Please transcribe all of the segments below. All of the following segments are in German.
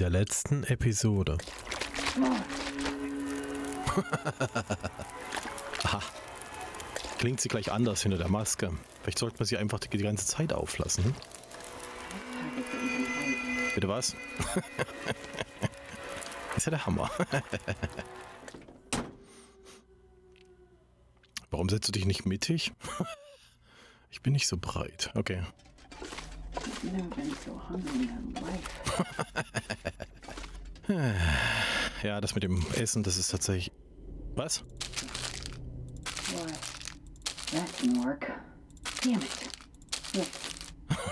der letzten Episode. Aha. Klingt sie gleich anders hinter der Maske. Vielleicht sollte man sie einfach die ganze Zeit auflassen. Bitte was? ist ja der Hammer. Warum setzt du dich nicht mittig? ich bin nicht so breit. Okay. ja, das mit dem Essen, das ist tatsächlich... Was?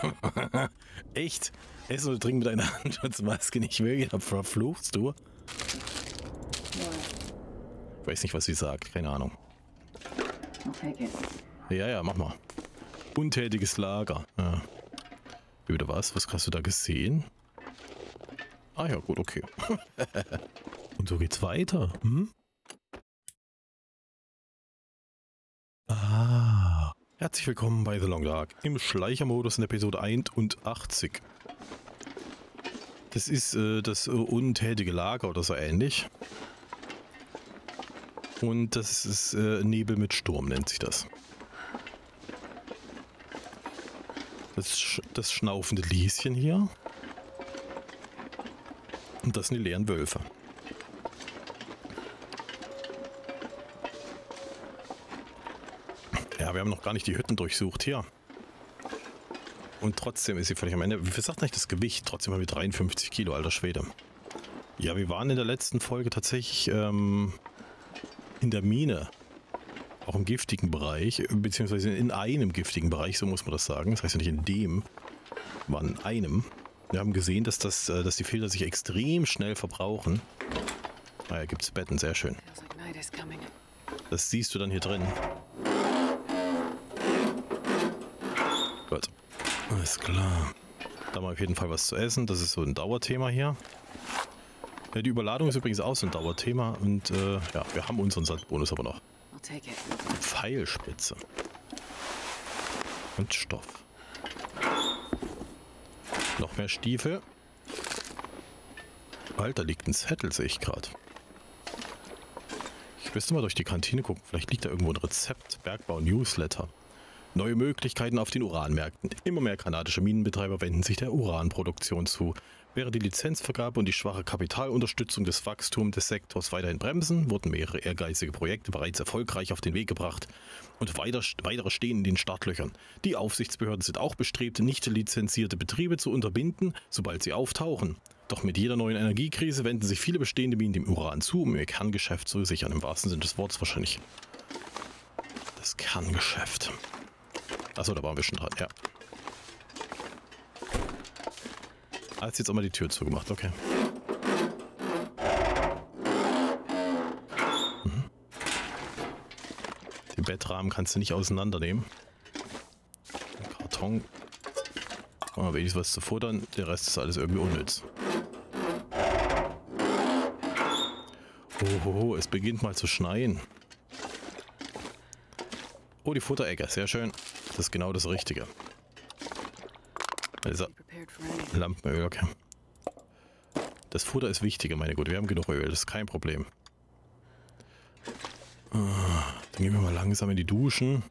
Echt? Essen oder trinken mit einer Handschutzmaske nicht möglich? Verfluchst du? Ich weiß nicht, was sie sagt. Keine Ahnung. Ja, ja, mach mal. Untätiges Lager. Ja. Wieder was? Was hast du da gesehen? Ah ja, gut, okay. Und so geht's weiter. Hm? Ah. Herzlich willkommen bei The Long Dark im Schleichermodus in Episode 81. Das ist äh, das äh, untätige Lager oder so ähnlich. Und das ist äh, Nebel mit Sturm, nennt sich das. Das, das schnaufende Lieschen hier. Und das sind die leeren Wölfe. Ja, wir haben noch gar nicht die Hütten durchsucht hier. Und trotzdem ist sie völlig am Ende. Wie sagt eigentlich das Gewicht? Trotzdem haben wir 53 Kilo, alter Schwede. Ja, wir waren in der letzten Folge tatsächlich ähm, in der Mine auch im giftigen Bereich, beziehungsweise in einem giftigen Bereich, so muss man das sagen. Das heißt ja nicht in dem, in einem. Wir haben gesehen, dass, das, äh, dass die Filter sich extrem schnell verbrauchen. Ah ja, gibt es Betten, sehr schön. Das siehst du dann hier drin. Gut. Alles klar. Da wir auf jeden Fall was zu essen. Das ist so ein Dauerthema hier. Ja, die Überladung ist übrigens auch so ein Dauerthema. Und äh, ja, wir haben unseren Sandbonus aber noch. Pfeilspitze. Und Stoff. Noch mehr Stiefel. Alter, liegt ein Zettel, sehe ich gerade. Ich müsste mal durch die Kantine gucken. Vielleicht liegt da irgendwo ein Rezept. Bergbau Newsletter. Neue Möglichkeiten auf den Uranmärkten. Immer mehr kanadische Minenbetreiber wenden sich der Uranproduktion zu. Während die Lizenzvergabe und die schwache Kapitalunterstützung des Wachstums des Sektors weiterhin bremsen, wurden mehrere ehrgeizige Projekte bereits erfolgreich auf den Weg gebracht und weiter, weitere stehen in den Startlöchern. Die Aufsichtsbehörden sind auch bestrebt, nicht lizenzierte Betriebe zu unterbinden, sobald sie auftauchen. Doch mit jeder neuen Energiekrise wenden sich viele bestehende Minen dem Uran zu, um ihr Kerngeschäft zu sichern. Im wahrsten Sinne des Wortes wahrscheinlich. Das Kerngeschäft. Achso, da waren wir schon dran, ja. Ah, jetzt jetzt auch mal die Tür zugemacht, okay. Mhm. Den Bettrahmen kannst du nicht auseinandernehmen. Karton. Mal wenigstens was zu futtern, der Rest ist alles irgendwie unnütz. Oh, es beginnt mal zu schneien. Oh, die Futterecke, sehr schön. Das ist genau das Richtige. Also, Lampenöl, okay. Das Futter ist wichtiger, meine Güte. Wir haben genug Öl, das ist kein Problem. Ah, dann gehen wir mal langsam in die Duschen.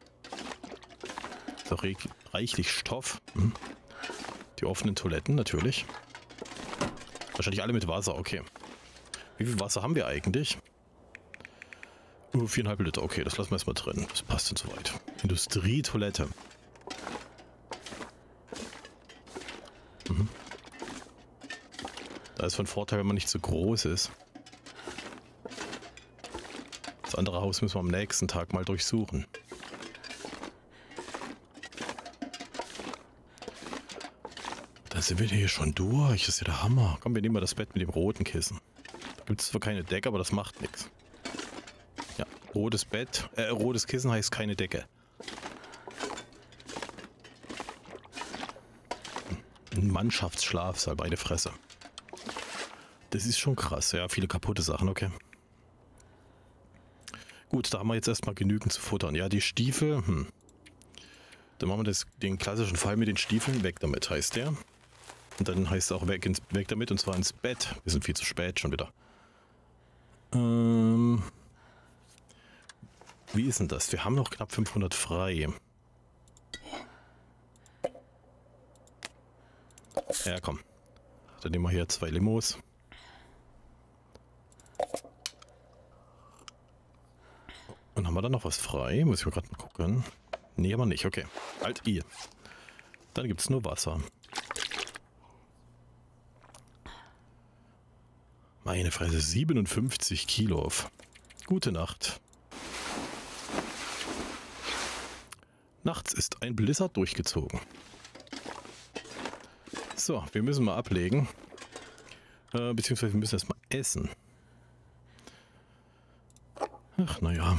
Ist auch reichlich Stoff. Hm. Die offenen Toiletten, natürlich. Wahrscheinlich alle mit Wasser, okay. Wie viel Wasser haben wir eigentlich? Uh, viereinhalb Liter, okay, das lassen wir erstmal drin. Das passt dann soweit. Industrietoilette. Mhm. Da ist von Vorteil, wenn man nicht so groß ist. Das andere Haus müssen wir am nächsten Tag mal durchsuchen. Da sind wir hier schon durch. Das ist ja der Hammer. Komm, wir nehmen mal das Bett mit dem roten Kissen. Da gibt es zwar keine Decke, aber das macht nichts. Ja, rotes Bett, äh, rotes Kissen heißt keine Decke. Ein Mannschaftsschlafsaal, beide Fresse. Das ist schon krass, ja, viele kaputte Sachen, okay. Gut, da haben wir jetzt erstmal genügend zu futtern. Ja, die Stiefel, hm. Dann machen wir das, den klassischen Fall mit den Stiefeln weg damit, heißt der. Und dann heißt es auch weg, ins, weg damit und zwar ins Bett. Wir sind viel zu spät schon wieder. Ähm, wie ist denn das? Wir haben noch knapp 500 frei. Ja, komm. Dann nehmen wir hier zwei Limos. Und haben wir da noch was frei? Muss ich mal gerade mal gucken. Nee, aber nicht. Okay. Halt I. Dann gibt es nur Wasser. Meine Fresse, 57 Kilo. Gute Nacht. Nachts ist ein Blizzard durchgezogen. So, wir müssen mal ablegen. Äh, beziehungsweise wir müssen erstmal essen. Ach, naja.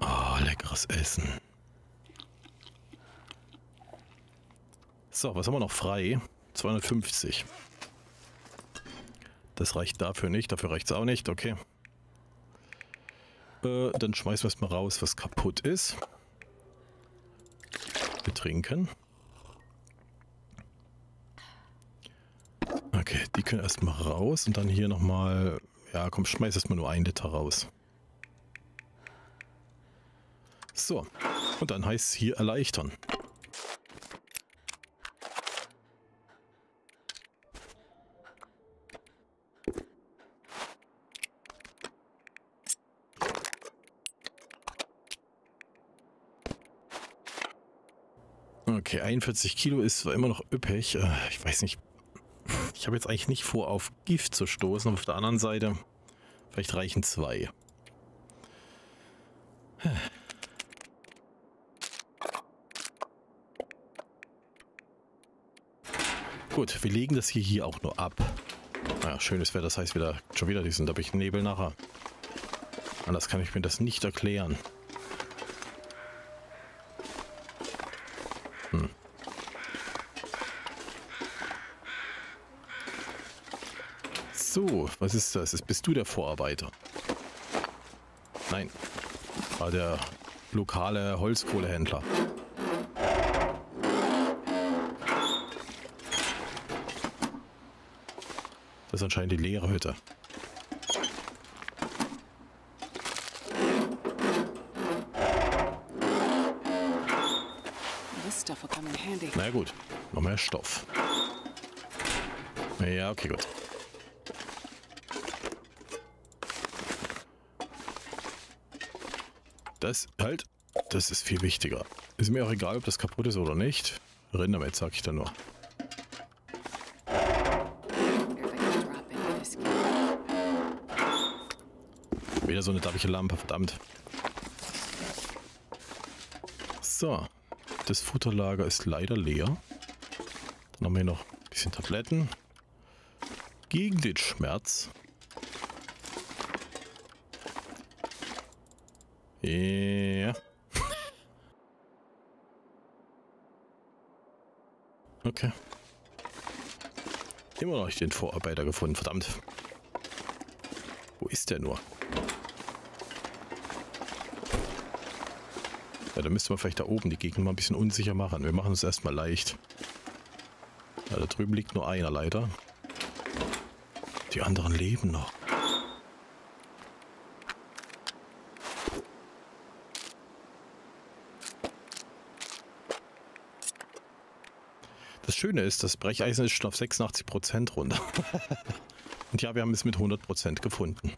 Oh, leckeres Essen. So, was haben wir noch frei? 250. Das reicht dafür nicht, dafür reicht es auch nicht, okay. Äh, dann schmeißen wir es mal raus, was kaputt ist. Wir trinken. Okay, die können erstmal raus und dann hier nochmal... Ja, komm, schmeiß erstmal nur ein Liter raus. So, und dann heißt es hier erleichtern. Okay, 41 Kilo ist zwar immer noch üppig. Äh, ich weiß nicht. Ich habe jetzt eigentlich nicht vor, auf Gift zu stoßen. Auf der anderen Seite, vielleicht reichen zwei. Gut, wir legen das hier, hier auch nur ab. Naja, schönes Wetter, das heißt wieder, schon wieder diesen, ich Nebel nachher. Anders kann ich mir das nicht erklären. So, was ist das? Bist du der Vorarbeiter? Nein, war der lokale Holzkohlehändler. Das ist anscheinend die leere Hütte. Na gut, noch mehr Stoff. Ja, okay, gut. Das, halt, das ist viel wichtiger. Ist mir auch egal, ob das kaputt ist oder nicht. Rindermet, sag ich da nur. Wieder so eine dappige Lampe, verdammt. So, das Futterlager ist leider leer. Dann haben wir hier noch ein bisschen Tabletten. Gegen den Schmerz. Ja. Okay. Immer noch nicht den Vorarbeiter gefunden, verdammt. Wo ist der nur? Ja, da müsste man vielleicht da oben die Gegend mal ein bisschen unsicher machen. Wir machen es erstmal leicht. Ja, da drüben liegt nur einer leider. Die anderen leben noch. Das Schöne ist, das Brecheisen ist schon auf 86% runter. Und ja, wir haben es mit 100% gefunden.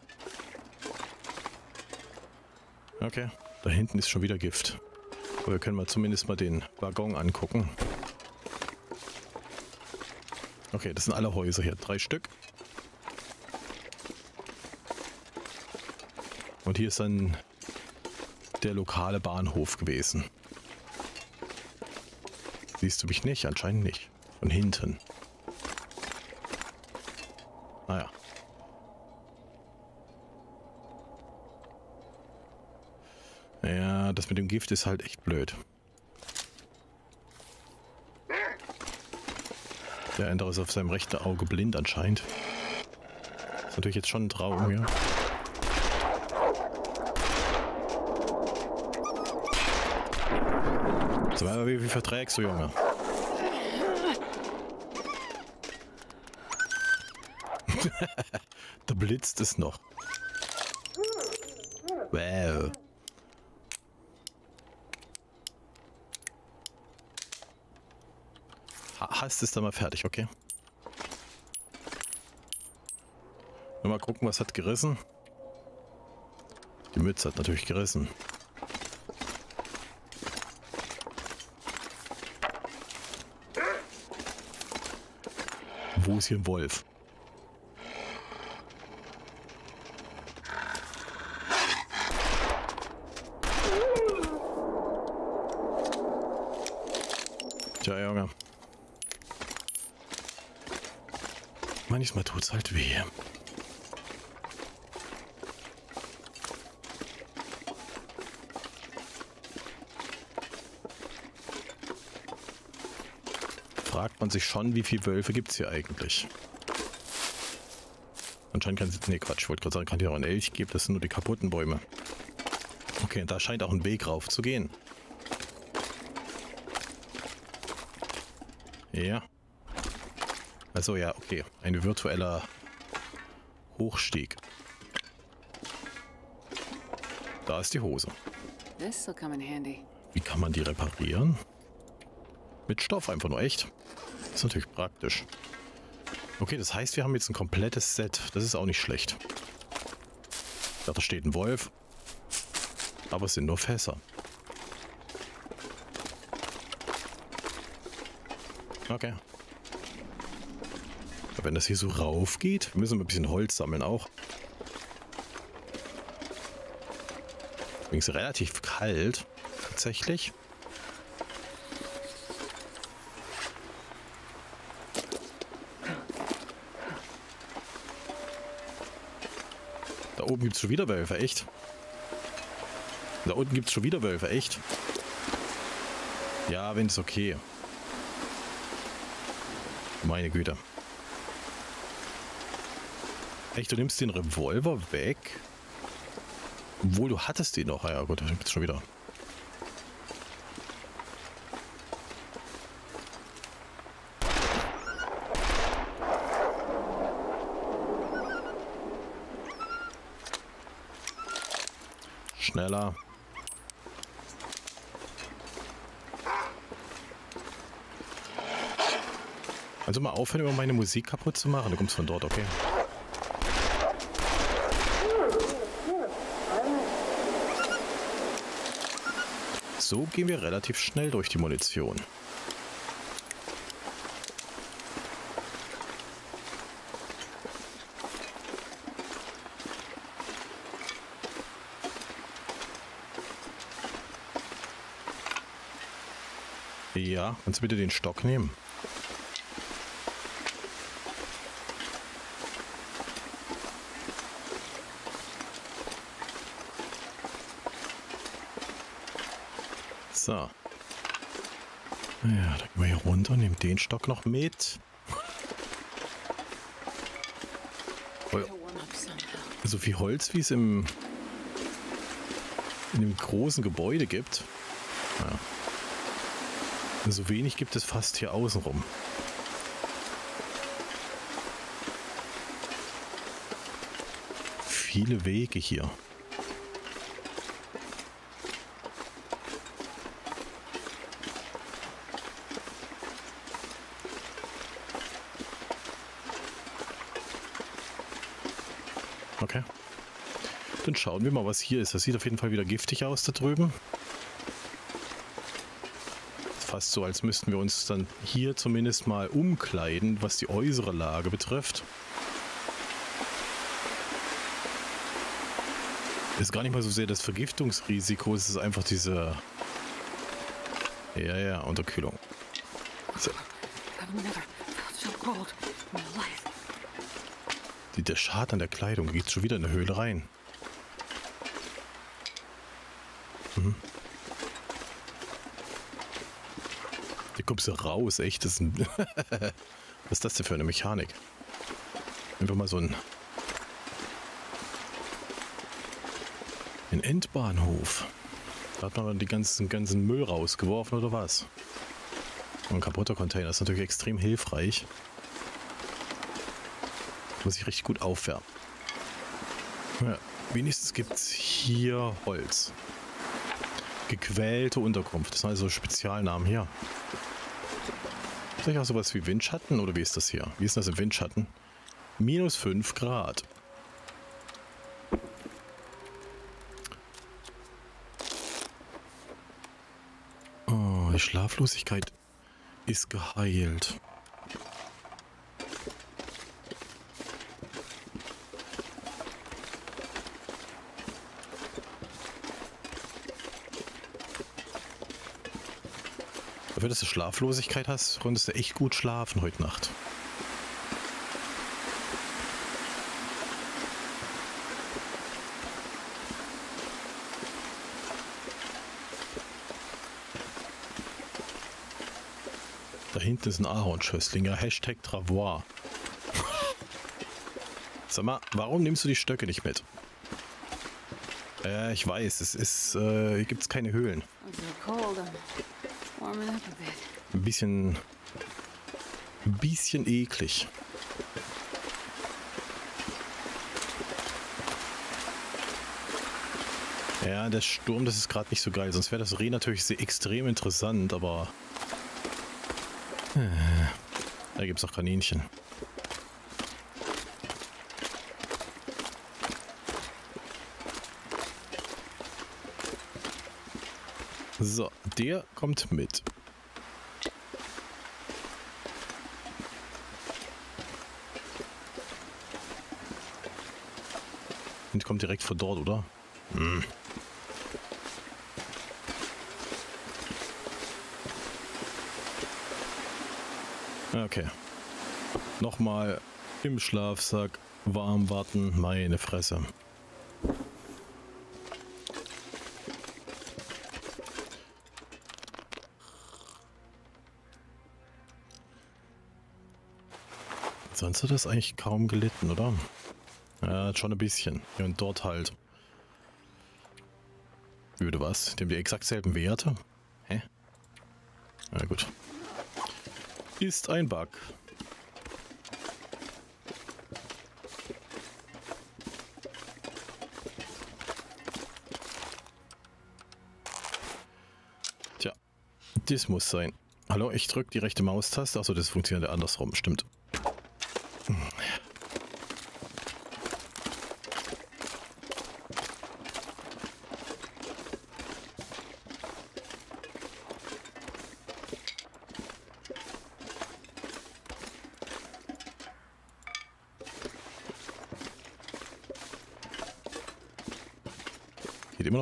Okay, da hinten ist schon wieder Gift. Wir können mal zumindest mal den Waggon angucken. Okay, das sind alle Häuser hier. Drei Stück. Und hier ist dann der lokale Bahnhof gewesen. Siehst du mich nicht? Anscheinend nicht. Von hinten. Naja. Ja, das mit dem Gift ist halt echt blöd. Der andere ist auf seinem rechten Auge blind anscheinend. Ist natürlich jetzt schon ein Traum, ja. So, wie, wie verträgst du, Junge? da blitzt es noch. Wow. Hast es dann mal fertig, okay? Mal gucken, was hat gerissen. Die Mütze hat natürlich gerissen. Wo ist hier ein Wolf? Tja, Junge. Manchmal tut's halt weh. fragt man sich schon, wie viele Wölfe gibt es hier eigentlich. Anscheinend kann es... Nee, Quatsch, ich wollte gerade sagen, kann hier auch ein Elch geben, das sind nur die kaputten Bäume. Okay, da scheint auch ein Weg rauf zu gehen. Ja. Also ja, okay. Ein virtueller Hochstieg. Da ist die Hose. Wie kann man die reparieren? Mit Stoff einfach nur echt. Das ist natürlich praktisch. Okay, das heißt, wir haben jetzt ein komplettes Set. Das ist auch nicht schlecht. Da steht ein Wolf. Aber es sind nur Fässer. Okay. Wenn das hier so rauf geht, müssen wir ein bisschen Holz sammeln auch. Übrigens relativ kalt, tatsächlich. oben gibt es schon wieder Wölfe, echt? Da unten gibt es schon wieder Wölfe, echt? Ja, wenn es okay. Meine Güte. Echt, du nimmst den Revolver weg? Obwohl, du hattest den noch. Ah ja gut, gibt es schon wieder. schneller. Also mal aufhören, über meine Musik kaputt zu machen. Du kommst von dort, okay? So gehen wir relativ schnell durch die Munition. Ja, kannst du bitte den Stock nehmen? So. Ja, dann gehen runter, nehmen den Stock noch mit. So viel Holz, wie es im in dem großen Gebäude gibt. Ja. So wenig gibt es fast hier außenrum. Viele Wege hier. Okay. Dann schauen wir mal, was hier ist. Das sieht auf jeden Fall wieder giftig aus da drüben fast so, als müssten wir uns dann hier zumindest mal umkleiden, was die äußere Lage betrifft. Ist gar nicht mal so sehr das Vergiftungsrisiko, es ist einfach diese... Ja, ja, Unterkühlung. So. Der Schaden an der Kleidung geht schon wieder in der Höhle rein. Kommst du raus, echt. Das ist ein Was ist das denn für eine Mechanik? Einfach mal so ein... Ein Endbahnhof. Da hat man die ganzen, ganzen Müll rausgeworfen oder was? Ein kaputter Container ist natürlich extrem hilfreich. Muss ich richtig gut aufwärmen. Ja, wenigstens gibt es hier Holz. Gequälte Unterkunft. Das sind also Spezialnamen hier. Ist das auch sowas wie Windschatten oder wie ist das hier? Wie ist das im Windschatten? Minus 5 Grad. Oh, die Schlaflosigkeit ist geheilt. Dafür, dass du Schlaflosigkeit hast, konntest du echt gut schlafen heute Nacht. Da hinten ist ein Ahornschösslinger. Hashtag Travois. Sag mal, warum nimmst du die Stöcke nicht mit? Äh, ich weiß, es ist, äh, gibt es keine Höhlen. Ein bisschen, ein bisschen eklig. Ja, der Sturm, das ist gerade nicht so geil. Sonst wäre das Reh natürlich sehr extrem interessant, aber... Äh, da gibt es auch Kaninchen. So, der kommt mit. Und kommt direkt von dort, oder? Hm. Okay. Nochmal im Schlafsack warm warten, meine Fresse. Sonst hat das eigentlich kaum gelitten, oder? Ja, schon ein bisschen. Hier und dort halt. Würde was? Dem die exakt selben Werte? Hä? Na gut. Ist ein Bug. Tja, das muss sein. Hallo, ich drücke die rechte Maustaste. Achso, das funktioniert ja andersrum, stimmt.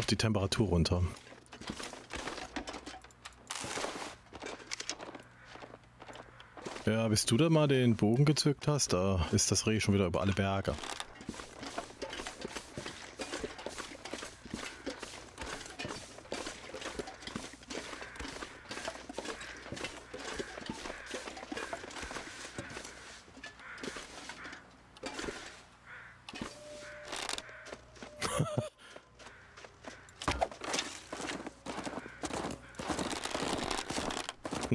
Die Temperatur runter. Ja, bis du da mal den Bogen gezückt hast, da ist das Reh schon wieder über alle Berge.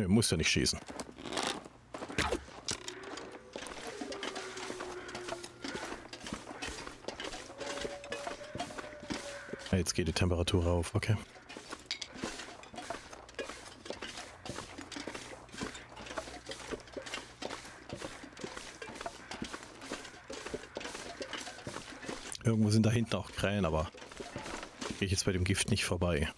Nö, muss ja nicht schießen. Jetzt geht die Temperatur rauf, okay. Irgendwo sind da hinten auch Krähen, aber gehe ich jetzt bei dem Gift nicht vorbei.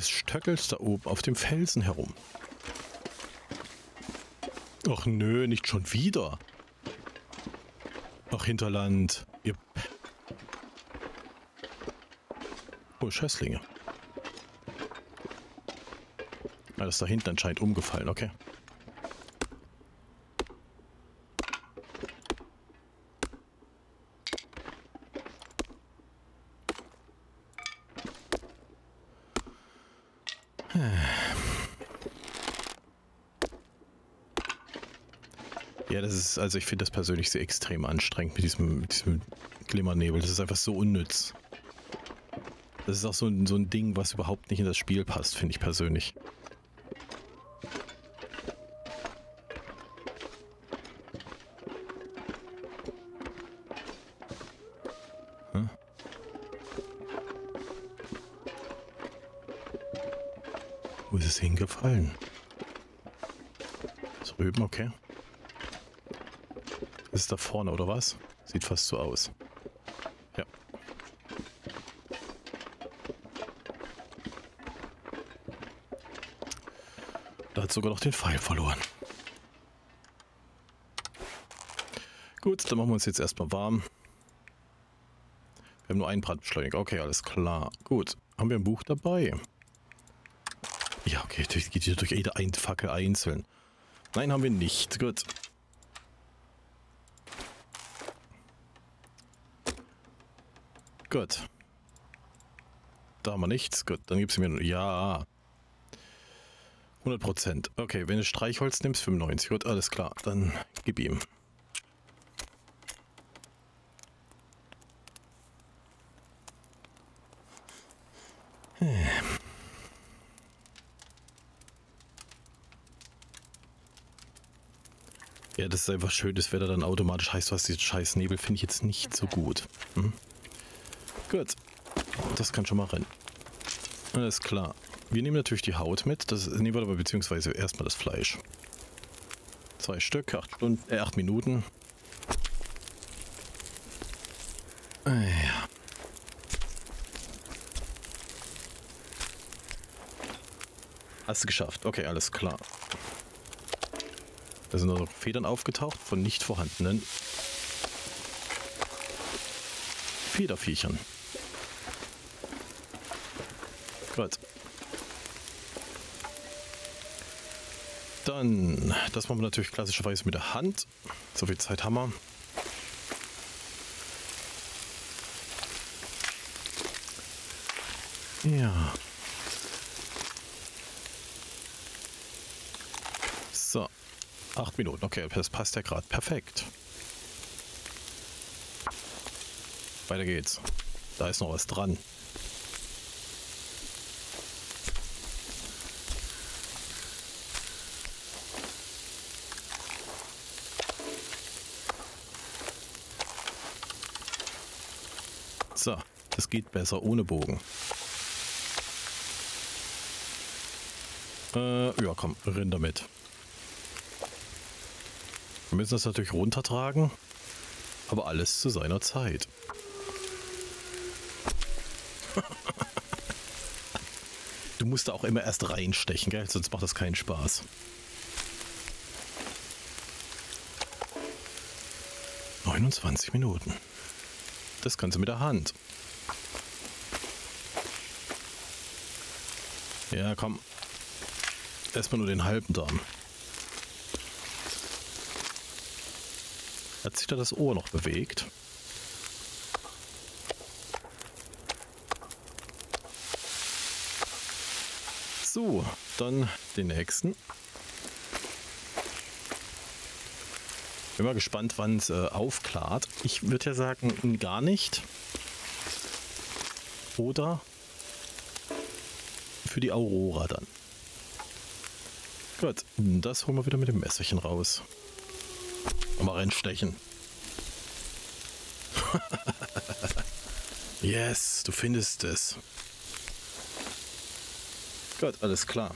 Es stöckelt da oben auf dem Felsen herum. Ach nö, nicht schon wieder. Ach, Hinterland. Ihr oh, Schösslinge. Alles da hinten anscheinend umgefallen, okay. Ist, also ich finde das persönlich sehr extrem anstrengend mit diesem, diesem Glimmernebel. Das ist einfach so unnütz. Das ist auch so ein, so ein Ding, was überhaupt nicht in das Spiel passt, finde ich persönlich. Hm? Wo ist es hingefallen? Drüben, okay. Ist da vorne, oder was? Sieht fast so aus. Ja. Da hat sogar noch den Pfeil verloren. Gut, dann machen wir uns jetzt erstmal warm. Wir haben nur einen Brandbeschleuniger. Okay, alles klar. Gut. Haben wir ein Buch dabei? Ja, okay. Geht hier durch jede Fackel einzeln. Nein, haben wir nicht. Gut. Gut. Da haben wir nichts. Gut, dann gibt es mir... Ja. 100 Prozent. Okay, wenn du Streichholz nimmst, 95. Gut, alles klar. Dann gib ihm. Ja, das ist einfach schönes Wetter dann automatisch heißt, was diesen scheiß Nebel finde ich jetzt nicht so gut. Hm? Gut. Das kann schon mal rennen. Alles klar. Wir nehmen natürlich die Haut mit. Das nehmen wir aber beziehungsweise erstmal das Fleisch. Zwei Stück, acht Stunden, äh, acht Minuten. Äh, ja. Hast du geschafft. Okay, alles klar. Da sind noch Federn aufgetaucht von nicht vorhandenen Federviechern. Gut. Dann, das machen wir natürlich klassischerweise mit der Hand. So viel Zeit haben wir. Ja. So. Acht Minuten. Okay, das passt ja gerade. Perfekt. Weiter geht's. Da ist noch was dran. So, das geht besser ohne Bogen. Äh, ja komm, renn damit. Wir müssen das natürlich runtertragen, aber alles zu seiner Zeit. Du musst da auch immer erst reinstechen, gell? sonst macht das keinen Spaß. Neunundzwanzig Minuten. Das Ganze mit der Hand. Ja, komm. Erstmal nur den halben Darm. Hat sich da das Ohr noch bewegt? So, dann den nächsten. Bin mal gespannt, wann es äh, aufklart. Ich würde ja sagen, gar nicht. Oder für die Aurora dann. Gut, das holen wir wieder mit dem Messerchen raus. Mal reinstechen. yes, du findest es. Gut, alles klar.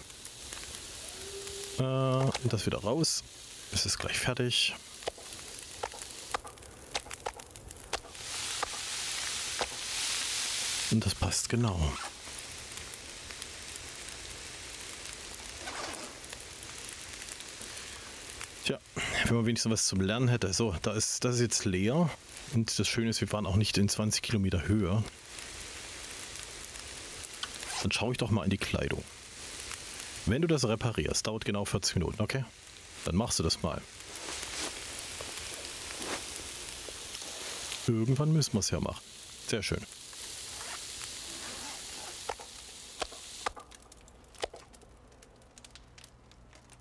Äh, das wieder raus. Es ist gleich fertig. Und das passt genau. Tja, wenn man wenigstens was zum Lernen hätte. So, da ist, das ist jetzt leer. Und das Schöne ist, wir waren auch nicht in 20 Kilometer Höhe. Dann schaue ich doch mal in die Kleidung. Wenn du das reparierst, dauert genau 40 Minuten, okay? Dann machst du das mal. Irgendwann müssen wir es ja machen. Sehr schön.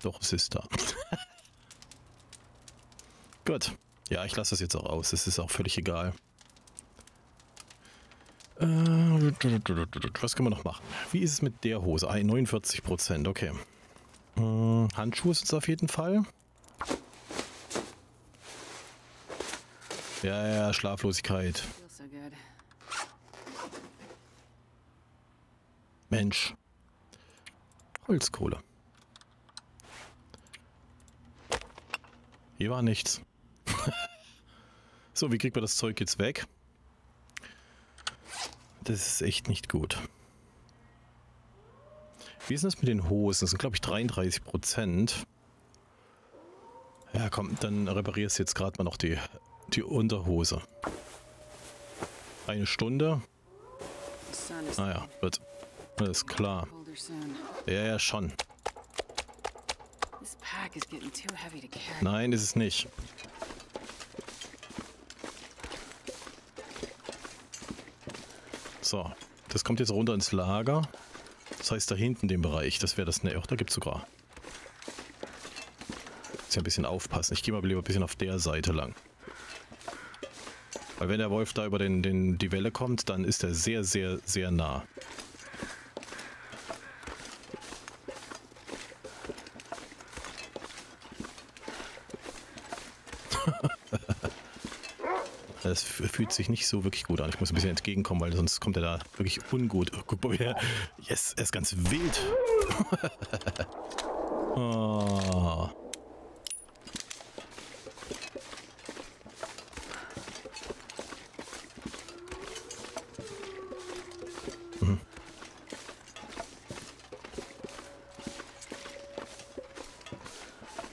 Doch, es ist da. Gut. Ja, ich lasse das jetzt auch aus. Es ist auch völlig egal. Äh, was können wir noch machen? Wie ist es mit der Hose? 49%, okay. Hm, Handschuhe sind es auf jeden Fall. Ja, ja, Schlaflosigkeit. Mensch. Holzkohle. Hier war nichts. so, wie kriegt man das Zeug jetzt weg? Das ist echt nicht gut. Wie ist das mit den Hosen? Das sind, glaube ich, 33 Prozent. Ja, komm, dann reparierst du jetzt gerade mal noch die, die Unterhose. Eine Stunde. Is Ah wird. Alles klar. Ja, ja, schon. Nein, ist es nicht. So, das kommt jetzt runter ins Lager. Das heißt, da hinten den Bereich, das wäre das... Ne, auch da gibt es sogar. Muss ja ein bisschen aufpassen. Ich gehe mal lieber ein bisschen auf der Seite lang. Weil wenn der Wolf da über den, den, die Welle kommt, dann ist er sehr, sehr, sehr nah. F- fühlt sich nicht so wirklich gut an. Ich muss ein bisschen entgegenkommen, weil sonst kommt er da wirklich ungut. Oh, guck mal, her. yes, er ist ganz wild. oh. Mhm.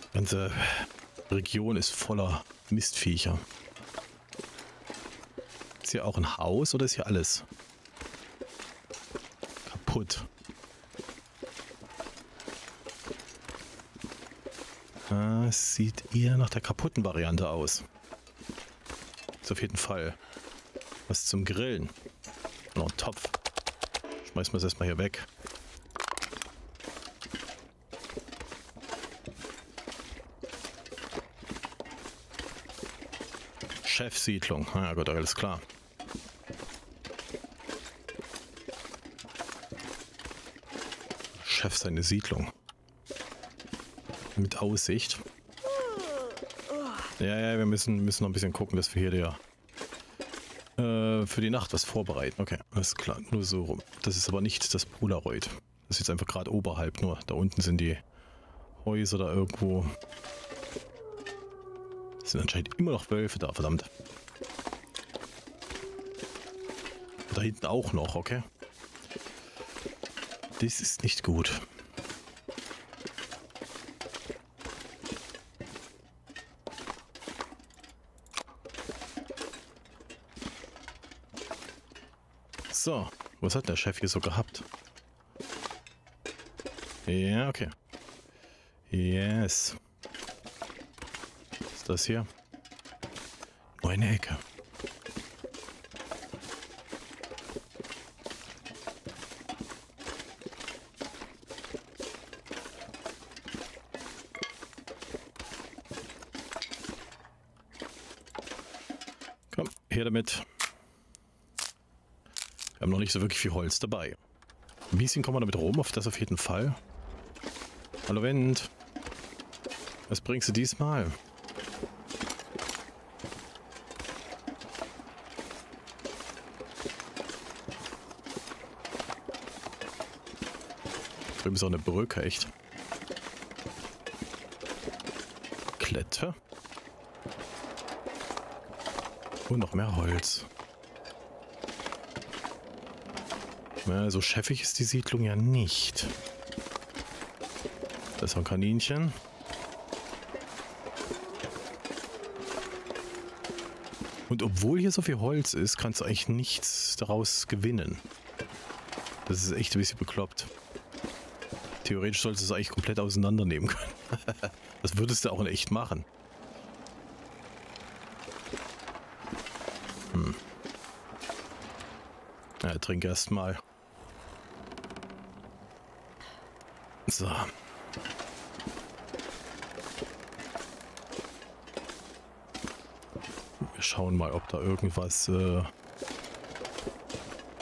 Die ganze Region ist voller Mistviecher. Ist hier auch ein Haus oder ist hier alles kaputt? Es sieht eher nach der kaputten Variante aus. Ist auf jeden Fall was zum Grillen. Noch ein Topf. Schmeißen wir es erstmal hier weg. Chefsiedlung. Ah ja gut, alles klar. Chef seine Siedlung. Mit Aussicht. Ja, ja, wir müssen, müssen noch ein bisschen gucken, dass wir hier der äh, für die Nacht was vorbereiten. Okay, alles klar. Nur so rum. Das ist aber nicht das Polaroid. Das ist jetzt einfach gerade oberhalb nur. Da unten sind die Häuser da irgendwo. Es sind anscheinend immer noch Wölfe da, verdammt. Da hinten auch noch, okay. Das ist nicht gut. So, was hat der Chef hier so gehabt? Ja, okay. Yes. Was ist das hier? Nur eine Ecke. Komm, her damit. Wir haben noch nicht so wirklich viel Holz dabei. Ein bisschen kommen wir damit rum, auf das auf jeden Fall. Hallo Wind. Was bringst du diesmal? Drüben ist auch eine Brücke, echt. Klette. Und noch mehr Holz. Ja, so chefig ist die Siedlung ja nicht. Da ist ein Kaninchen. Und obwohl hier so viel Holz ist, kannst du eigentlich nichts daraus gewinnen. Das ist echt ein bisschen bekloppt. Theoretisch solltest du es eigentlich komplett auseinandernehmen können. das würdest du auch in echt machen. Ja, trink erst mal. So. schauen mal, ob da irgendwas äh,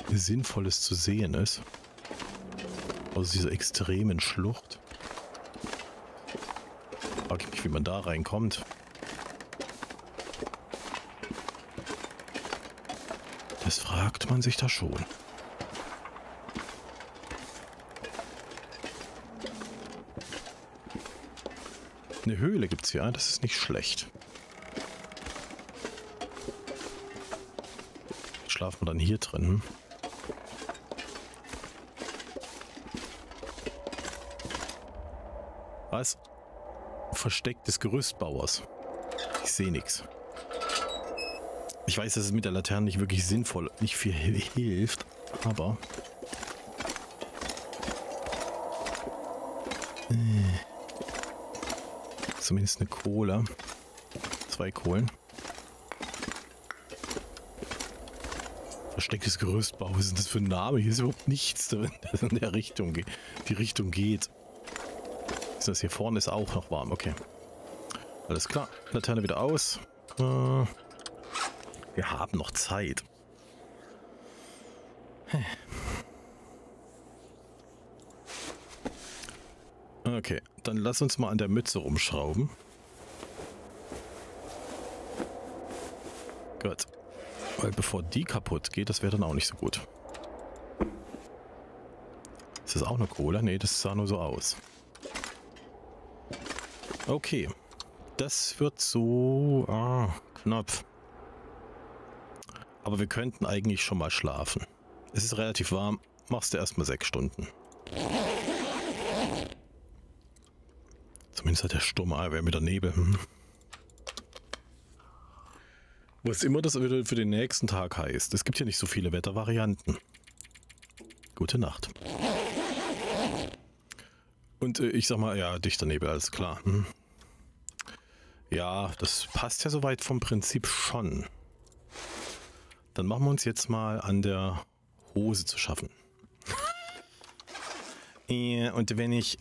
Sinnvolles zu sehen ist. Aus dieser extremen Schlucht. Frag ich mich, wie man da reinkommt. Das fragt man sich da schon. Eine Höhle gibt es hier, das ist nicht schlecht. Schlafen wir dann hier drin. Was? Versteck des Gerüstbauers. Ich sehe nichts. Ich weiß, dass es mit der Laterne nicht wirklich sinnvoll, nicht viel hilft, aber... Äh. Zumindest eine Kohle. Zwei Kohlen. Verstecktes Gerüstbau, was ist das für ein Name? Hier ist überhaupt nichts drin, das in der Richtung, die Richtung geht. Ist das hier vorne ist auch noch warm, okay. Alles klar, Laterne wieder aus. Äh, wir haben noch Zeit. Okay, dann lass uns mal an der Mütze rumschrauben. Gut. Weil bevor die kaputt geht, das wäre dann auch nicht so gut. Ist das auch eine Kohle? Ne, das sah nur so aus. Okay. Das wird so... Ah, knapp. Aber wir könnten eigentlich schon mal schlafen. Es ist relativ warm. Machst du erstmal sechs Stunden. Zumindest hat der Sturm, wäre mit der Nebel. Hm. Was immer das für den nächsten Tag heißt. Es gibt ja nicht so viele Wettervarianten. Gute Nacht. Und äh, ich sag mal, ja, dichter Nebel, alles klar. Hm. Ja, das passt ja soweit vom Prinzip schon. Dann machen wir uns jetzt mal an der Hose zu schaffen. Und wenn ich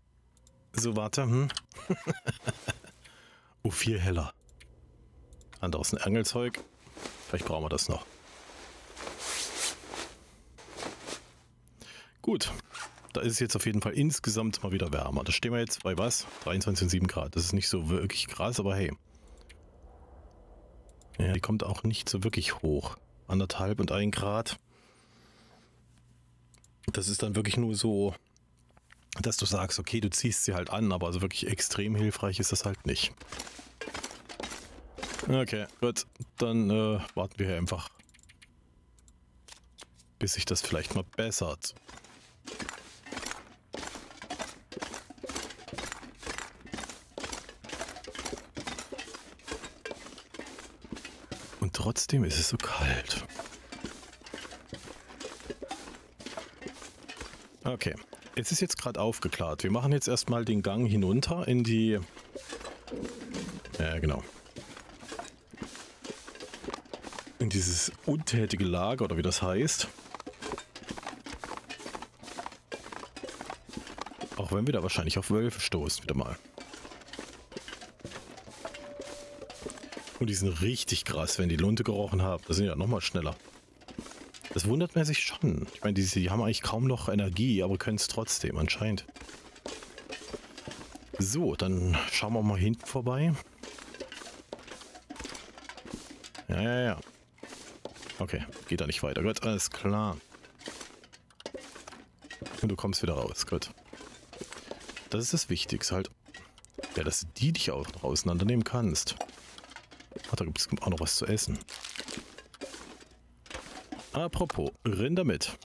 so warte, hm? oh, viel heller. Anderes ein Angelzeug. Vielleicht brauchen wir das noch. Gut. Da ist es jetzt auf jeden Fall insgesamt mal wieder wärmer. Da stehen wir jetzt bei was? 23,7 Grad. Das ist nicht so wirklich krass, aber hey. Ja, die kommt auch nicht so wirklich hoch anderthalb und ein Grad. Das ist dann wirklich nur so, dass du sagst, okay, du ziehst sie halt an, aber also wirklich extrem hilfreich ist das halt nicht. Okay, gut. Dann äh, warten wir hier einfach, bis sich das vielleicht mal bessert. Trotzdem ist es so kalt. Okay, es ist jetzt gerade aufgeklärt. Wir machen jetzt erstmal den Gang hinunter in die... Ja, genau. In dieses untätige Lager, oder wie das heißt. Auch wenn wir da wahrscheinlich auf Wölfe stoßen, wieder mal. Und die sind richtig krass, wenn die Lunte gerochen haben. Das sind ja nochmal schneller. Das wundert man sich schon. Ich meine, die, die haben eigentlich kaum noch Energie, aber können es trotzdem anscheinend. So, dann schauen wir mal hinten vorbei. Ja, ja, ja. Okay, geht da nicht weiter. Gut, alles klar. Und du kommst wieder raus. Gut. Das ist das Wichtigste halt. Ja, dass du die dich auch auseinandernehmen kannst. Ach, da gibt es auch noch was zu essen. Apropos, Rinder mit.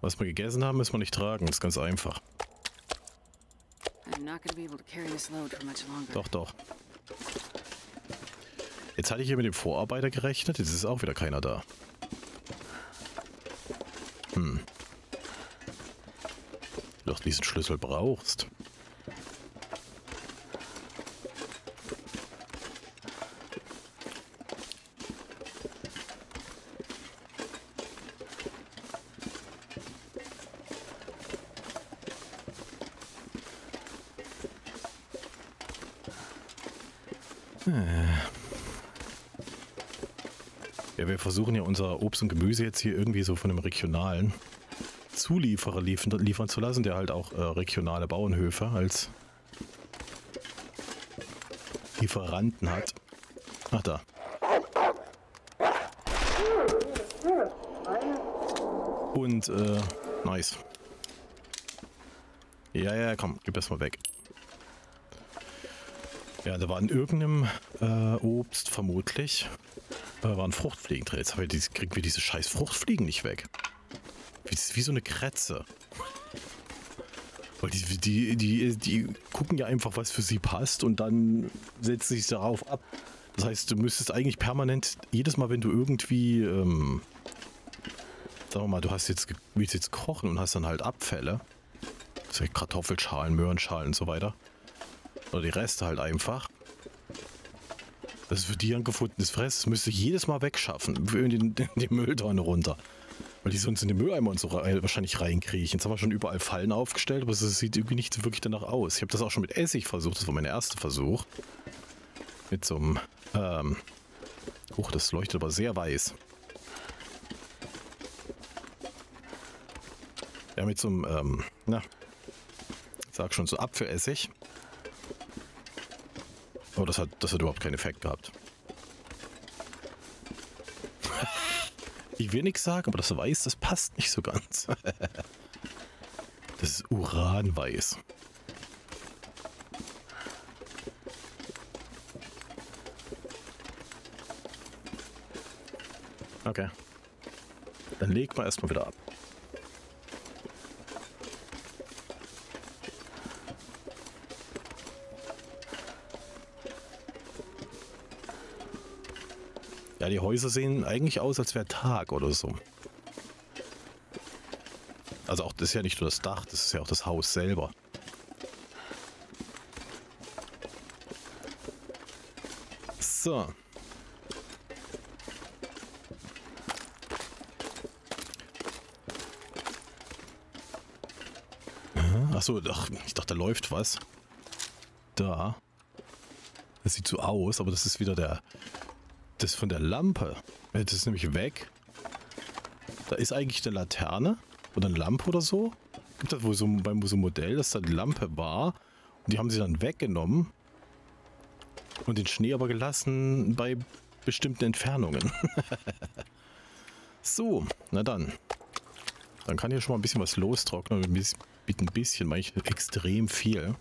Was wir gegessen haben, müssen wir nicht tragen. Das ist ganz einfach. Doch, doch. Jetzt hatte ich hier mit dem Vorarbeiter gerechnet. Jetzt ist auch wieder keiner da. Hm. Du doch diesen Schlüssel brauchst. Versuchen ja unser Obst und Gemüse jetzt hier irgendwie so von einem regionalen Zulieferer liefern, liefern zu lassen, der halt auch äh, regionale Bauernhöfe als Lieferanten hat. Ach da. Und, äh, nice. Ja, ja, komm, gib das mal weg. Ja, da war in irgendeinem äh, Obst vermutlich äh, waren Fruchtfliegen drin. Jetzt diese, kriegen wir diese scheiß Fruchtfliegen nicht weg. Wie, wie so eine Kretze. Weil die, die, die, die gucken ja einfach, was für sie passt und dann setzen sich darauf ab. Das heißt, du müsstest eigentlich permanent, jedes Mal, wenn du irgendwie, ähm, sagen wir mal, du hast jetzt, willst jetzt kochen und hast dann halt Abfälle, also Kartoffelschalen, Möhrenschalen und so weiter, oder die Reste halt einfach. Das ist für die ein gefundenes Fress. Das müsste ich jedes Mal wegschaffen. In die, die Mülltonne runter. Weil die sonst in den Mülleimer und so rein, wahrscheinlich reinkriechen. Jetzt haben wir schon überall Fallen aufgestellt, aber es sieht irgendwie nicht wirklich danach aus. Ich habe das auch schon mit Essig versucht. Das war mein erster Versuch. Mit so einem... Ähm, Huch, das leuchtet aber sehr weiß. Ja, mit so einem... Ähm, na, sag schon, so Apfelessig. Oh, das hat, das hat überhaupt keinen Effekt gehabt. ich will nichts sagen, aber das Weiß, das passt nicht so ganz. das ist Uranweiß. Okay. Dann legt man erstmal wieder ab. Ja, die Häuser sehen eigentlich aus, als wäre Tag oder so. Also auch das ist ja nicht nur das Dach, das ist ja auch das Haus selber. So. Achso, ach, ich dachte, da läuft was. Da. Das sieht so aus, aber das ist wieder der das von der Lampe. Das ist nämlich weg. Da ist eigentlich eine Laterne oder eine Lampe oder so. Gibt das wohl so beim so Modell, dass da die Lampe war. Und die haben sie dann weggenommen. Und den Schnee aber gelassen bei bestimmten Entfernungen. so, na dann. Dann kann hier schon mal ein bisschen was lostrocknen. Mit ein bisschen, manchmal extrem viel.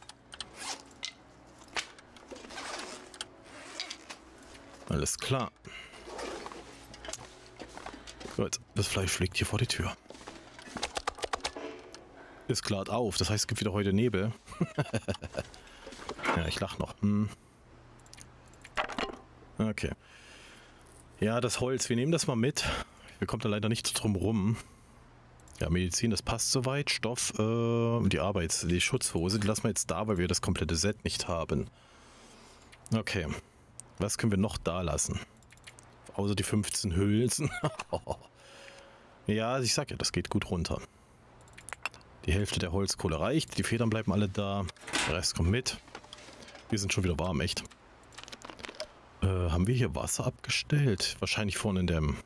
Alles klar. Gut, das Fleisch fliegt hier vor die Tür. Es klart auf, das heißt, es gibt wieder heute Nebel. ja, ich lach noch. Hm. Okay. Ja, das Holz, wir nehmen das mal mit. Wir kommen da leider nicht drum rum. Ja, Medizin, das passt soweit. Stoff, äh, die Arbeits-, die Schutzhose, die lassen wir jetzt da, weil wir das komplette Set nicht haben. Okay. Was können wir noch da lassen? Außer die 15 Hülsen. ja, ich sag ja, das geht gut runter. Die Hälfte der Holzkohle reicht. Die Federn bleiben alle da. Der Rest kommt mit. Wir sind schon wieder warm, echt. Äh, haben wir hier Wasser abgestellt? Wahrscheinlich vorne in dem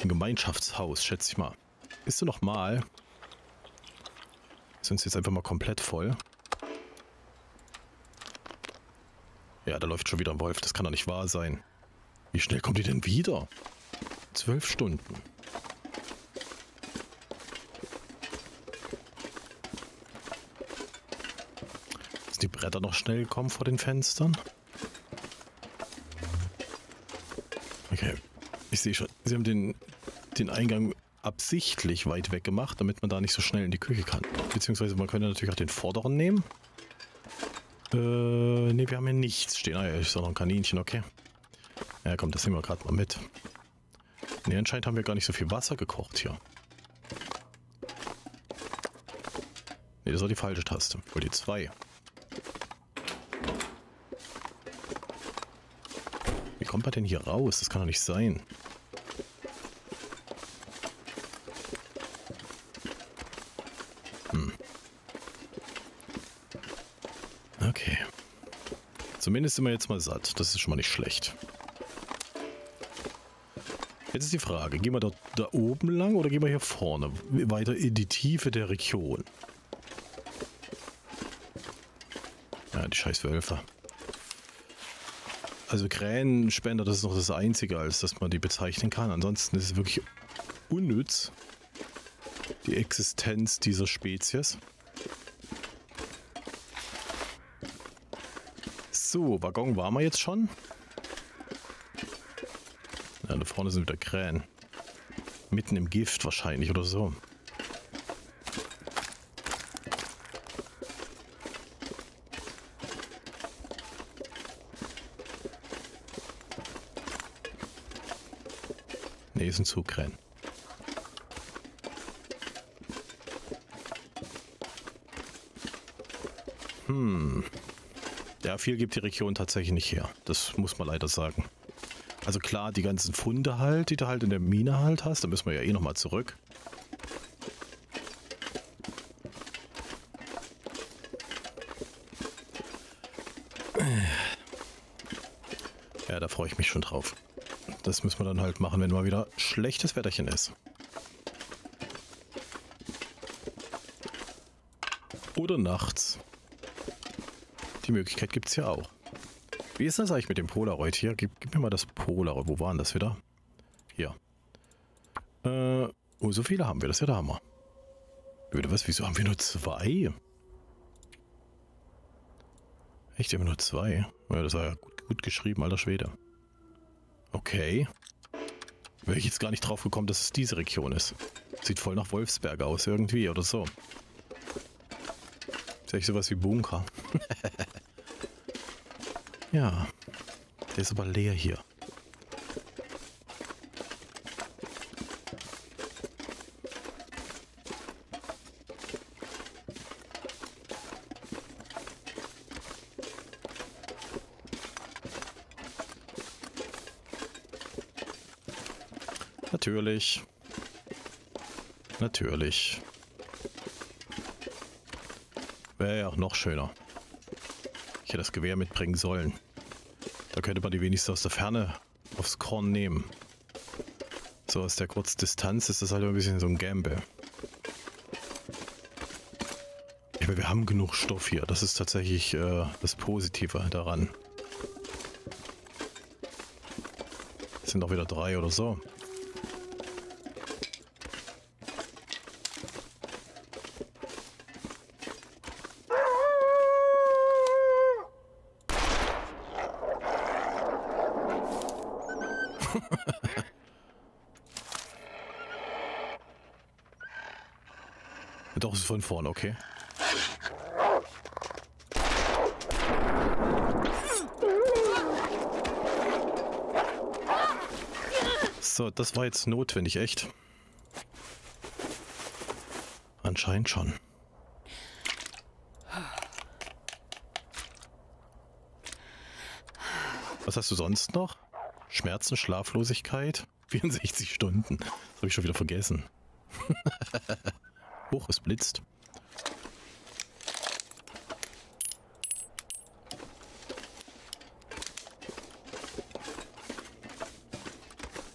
im Gemeinschaftshaus, schätze ich mal. Bist du noch mal? Sind jetzt einfach mal komplett voll. Ja, da läuft schon wieder ein Wolf. Das kann doch nicht wahr sein. Wie schnell kommt die denn wieder? Zwölf Stunden. Sind die Bretter noch schnell gekommen vor den Fenstern? Okay. Ich sehe schon, sie haben den, den Eingang absichtlich weit weg gemacht, damit man da nicht so schnell in die Küche kann. Beziehungsweise man könnte natürlich auch den vorderen nehmen. Äh, ne, wir haben hier nichts stehen. Ah ja, ist doch noch ein Kaninchen, okay. Ja, komm, das nehmen wir gerade mal mit. Ne, anscheinend haben wir gar nicht so viel Wasser gekocht hier. Ne, das war die falsche Taste. Wohl die 2. Wie kommt man denn hier raus? Das kann doch nicht sein. Zumindest sind wir jetzt mal satt. Das ist schon mal nicht schlecht. Jetzt ist die Frage, gehen wir da, da oben lang oder gehen wir hier vorne? Weiter in die Tiefe der Region. Ja, die scheiß Wölfe. Also Krähenspender, das ist noch das Einzige, als dass man die bezeichnen kann. Ansonsten ist es wirklich unnütz, die Existenz dieser Spezies. So, Waggon waren wir jetzt schon. Ja, da vorne sind wieder Krähen. Mitten im Gift wahrscheinlich oder so. Ist ein Zugkrähen. Hm. Ja, viel gibt die Region tatsächlich nicht her. Das muss man leider sagen. Also klar, die ganzen Funde halt, die du halt in der Mine halt hast, da müssen wir ja eh nochmal zurück. Ja, da freue ich mich schon drauf. Das müssen wir dann halt machen, wenn mal wieder schlechtes Wetterchen ist. Oder nachts. Die Möglichkeit gibt es ja auch. Wie ist das eigentlich mit dem Polaroid hier? Gib, gib, mir mal das Polaroid. Wo waren das wieder? Hier. Äh, oh, so viele haben wir. Das ja der Hammer. Würde was? Wieso haben wir nur zwei? Echt, wir nur zwei? Ja, das war ja gut, gut geschrieben, alter Schwede. Okay. Wäre ich jetzt gar nicht drauf gekommen, dass es diese Region ist. Sieht voll nach Wolfsberg aus irgendwie oder so. Ist echt sowas wie Bunker. ja. Der ist aber leer hier. Natürlich. Natürlich. Wäre ja auch noch schöner. Ich hätte das Gewehr mitbringen sollen. Da könnte man die wenigstens aus der Ferne aufs Korn nehmen. So aus der Kurzdistanz ist das halt ein bisschen so ein Gamble. Ich meine, wir haben genug Stoff hier. Das ist tatsächlich äh, das Positive daran. Es sind auch wieder drei oder so. Doch, ist von vorne, okay. So, das war jetzt notwendig, echt. Anscheinend schon. Was hast du sonst noch? Schmerzen, Schlaflosigkeit? 64 Stunden. Das habe ich schon wieder vergessen. Hoch, es blitzt.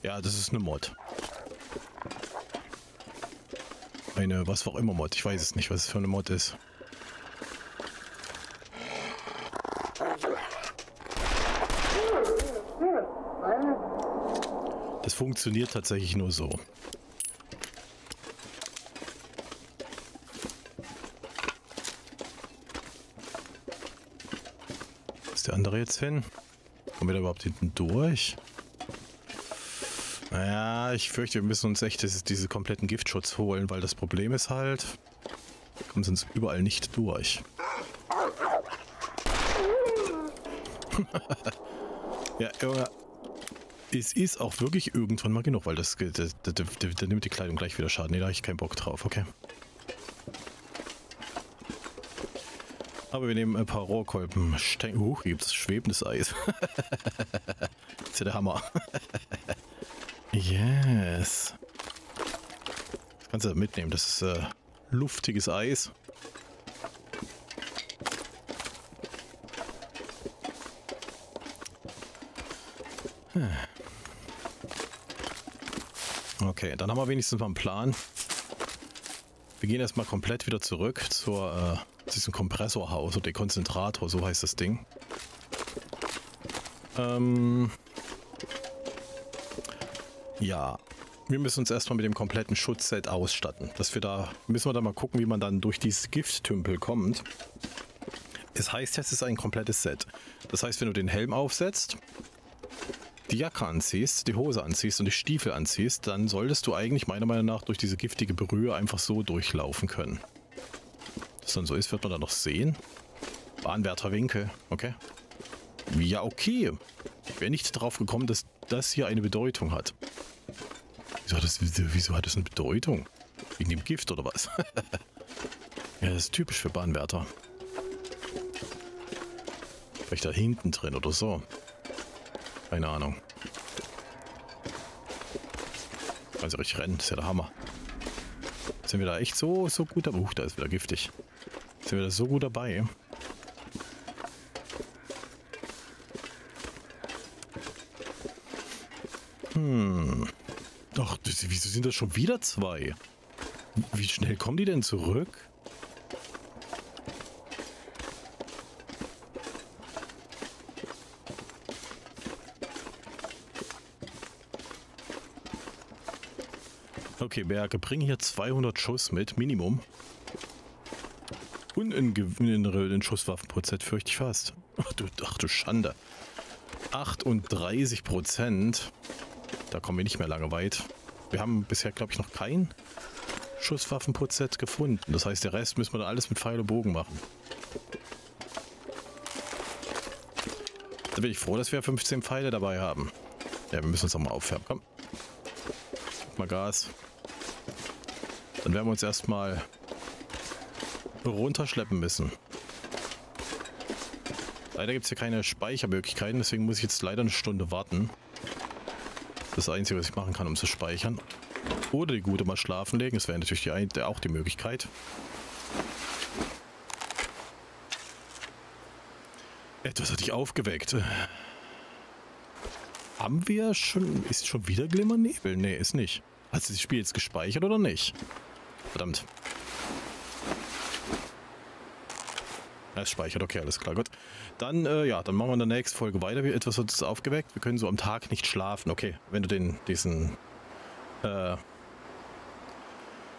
Ja, das ist eine Mod. Eine, was auch immer Mod. Ich weiß es nicht, was es für eine Mod ist. Funktioniert tatsächlich nur so. Ist der andere jetzt hin? Kommen wir da überhaupt hinten durch? Naja, ich fürchte, wir müssen uns echt diese kompletten Giftschutz holen, weil das Problem ist halt, wir kommen sonst überall nicht durch. ja, Junge, es ist auch wirklich irgendwann mal genug, weil das, das, das, das nimmt die Kleidung gleich wieder Schaden. Nee, da habe ich keinen Bock drauf, okay. Aber wir nehmen ein paar Rohrkolben. Stein Huch, hier gibt es schwebendes Eis. das ist ja der Hammer. yes. Das kannst du mitnehmen. Das ist äh, luftiges Eis. Okay, dann haben wir wenigstens mal einen Plan. Wir gehen erstmal komplett wieder zurück zur, äh, zu diesem Kompressorhaus oder Dekonzentrator, so heißt das Ding. Ähm, ja, wir müssen uns erstmal mit dem kompletten Schutzset ausstatten. Dass wir da, müssen wir da mal gucken, wie man dann durch dieses Gifttümpel kommt. Es heißt, es ist ein komplettes Set. Das heißt, wenn du den Helm aufsetzt, die Jacke anziehst, die Hose anziehst und die Stiefel anziehst, dann solltest du eigentlich meiner Meinung nach durch diese giftige Brühe einfach so durchlaufen können. Das dann so ist, wird man dann noch sehen. Bahnwärterwinkel, okay. Ja, okay. Ich wäre nicht darauf gekommen, dass das hier eine Bedeutung hat. Wieso hat das, wieso hat das eine Bedeutung? Wegen dem Gift oder was? ja, das ist typisch für Bahnwärter. Vielleicht da hinten drin oder so. Keine Ahnung. Also richtig rennen, ist ja der Hammer. Sind wir da echt so, so gut dabei? Uh, da ist wieder giftig. Sind wir da so gut dabei? Hm. Doch, wieso sind das schon wieder zwei? Wie schnell kommen die denn zurück? Okay, Berge, bring hier 200 Schuss mit, Minimum. Und in, in, in Schusswaffenprozent fürchte ich fast. Ach du, ach du Schande. 38 Prozent. Da kommen wir nicht mehr lange weit. Wir haben bisher, glaube ich, noch kein Schusswaffenprozent gefunden. Das heißt, der Rest müssen wir dann alles mit Pfeil und Bogen machen. Da bin ich froh, dass wir 15 Pfeile dabei haben. Ja, wir müssen uns auch mal aufwärmen. Komm. Gib mal Gas. Dann werden wir uns erstmal runterschleppen müssen. Leider gibt es hier keine Speichermöglichkeiten, deswegen muss ich jetzt leider eine Stunde warten. Das Einzige, was ich machen kann, um zu speichern. Oder die Gute mal schlafen legen, das wäre natürlich die, auch die Möglichkeit. Etwas hat dich aufgeweckt. Haben wir schon... Ist schon wieder Glimmernebel? Nee, ist nicht. Hat das Spiel jetzt gespeichert oder nicht? Verdammt. Es speichert, okay, alles klar, gut. Dann, äh, ja, dann machen wir in der nächsten Folge weiter. Wie etwas es aufgeweckt. Wir können so am Tag nicht schlafen. Okay, wenn du den, diesen, äh,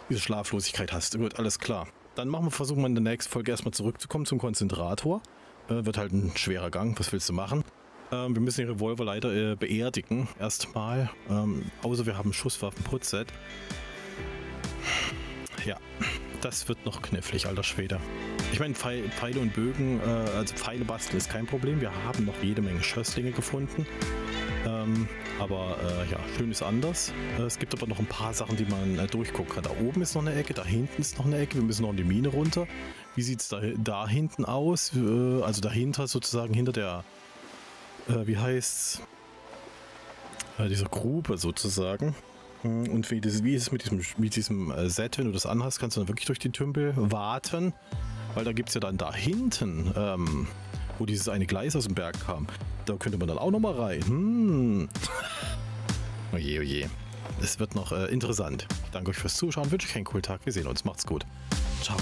diese Schlaflosigkeit hast. Gut, alles klar. Dann machen wir, versuchen wir in der nächsten Folge erstmal zurückzukommen zum Konzentrator. Äh, wird halt ein schwerer Gang. Was willst du machen? Ähm, wir müssen den Revolver leider äh, beerdigen. Erstmal. Ähm, außer wir haben Schusswaffen-Putset. Ja, das wird noch knifflig, alter Schwede. Ich meine, Pfeile und Bögen, äh, also Pfeile basteln ist kein Problem. Wir haben noch jede Menge Schösslinge gefunden. Ähm, aber äh, ja, schön ist anders. Äh, es gibt aber noch ein paar Sachen, die man äh, durchgucken kann. Da oben ist noch eine Ecke, da hinten ist noch eine Ecke. Wir müssen noch in die Mine runter. Wie sieht es da, da hinten aus? Äh, also dahinter sozusagen, hinter der, äh, wie heißt äh, dieser Grube sozusagen. Hm, und wie, das, wie ist es mit diesem, mit diesem äh, Set, wenn du das anhast, kannst du dann wirklich durch den Tümpel warten. Weil da gibt es ja dann da hinten, ähm, wo dieses eine Gleis aus dem Berg kam, da könnte man dann auch nochmal rein. Hm. oje, oje. Es wird noch äh, interessant. Ich danke euch fürs Zuschauen, wünsche euch einen coolen Tag. Wir sehen uns. Macht's gut. Ciao.